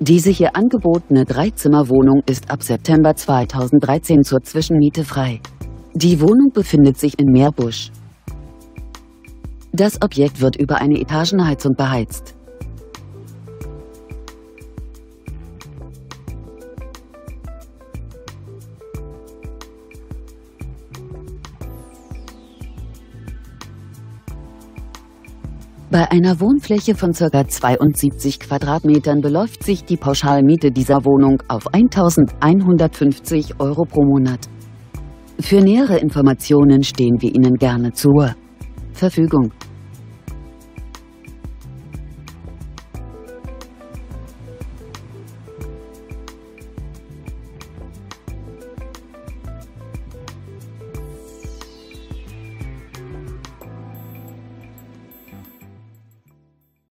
Diese hier angebotene Dreizimmerwohnung ist ab September 2013 zur Zwischenmiete frei. Die Wohnung befindet sich in Meerbusch. Das Objekt wird über eine Etagenheizung beheizt. Bei einer Wohnfläche von ca. 72 Quadratmetern beläuft sich die Pauschalmiete dieser Wohnung auf 1.150 Euro pro Monat. Für nähere Informationen stehen wir Ihnen gerne zur Verfügung.